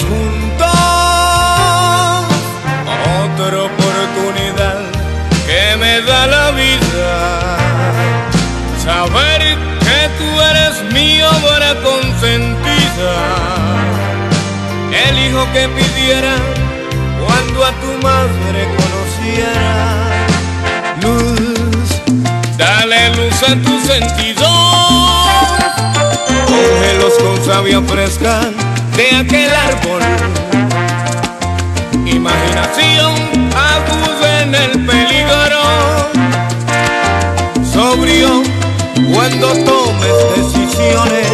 juntos. Otra oportunidad que me da la vida. Saber que tú eres mi obra consentida. El hijo que pidiera cuando a tu madre conociera. Luz, dale luz a tu sentido. Cógelos con savia fresca de aquel árbol. Imaginación aguda en el peligro. Sobrio cuando tomes decisiones.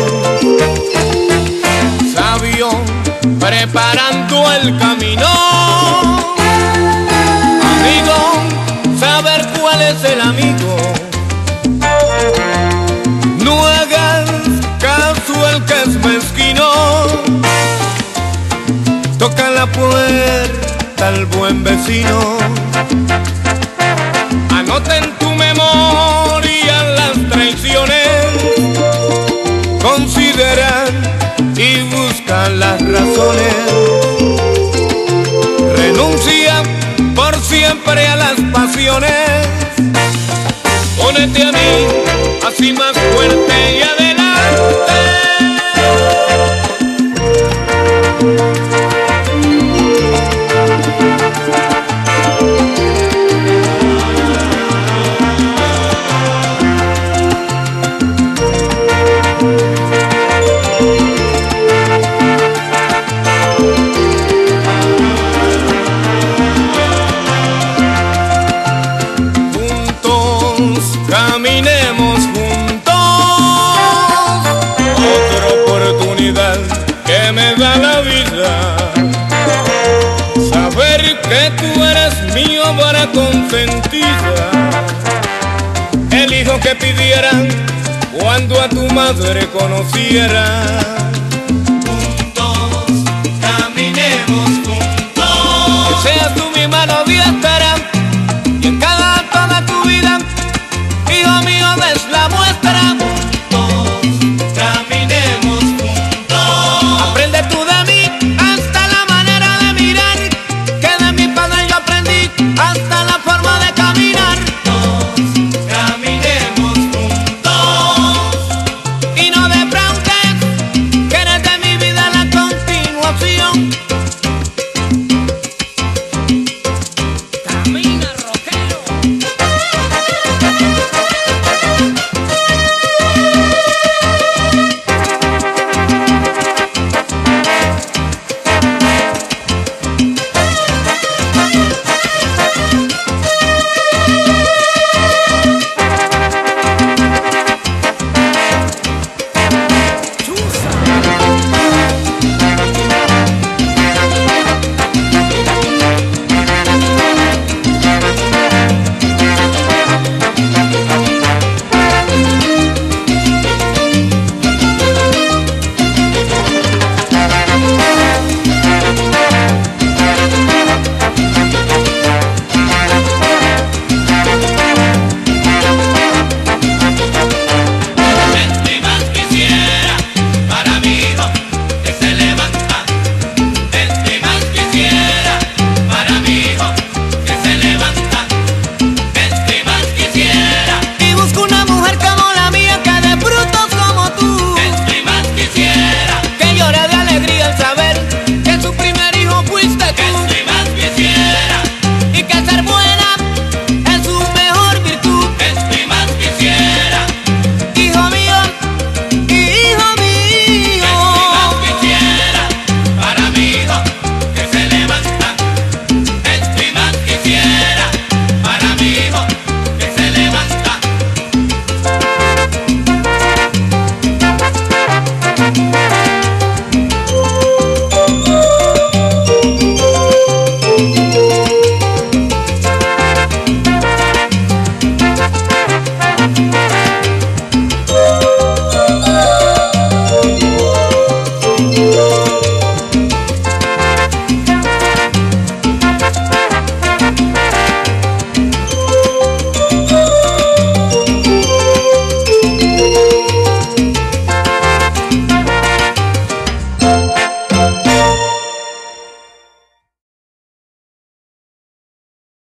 Sabio preparando el camino. Amigo, saber cuál es el amigo. No hagas caso al que es mezquino. La puerta buen vecino. Anota en tu memoria las traiciones. Considera y busca las razones. Renuncia por siempre a las pasiones. Únete a mí, así más que pidiera cuando a tu madre conociera.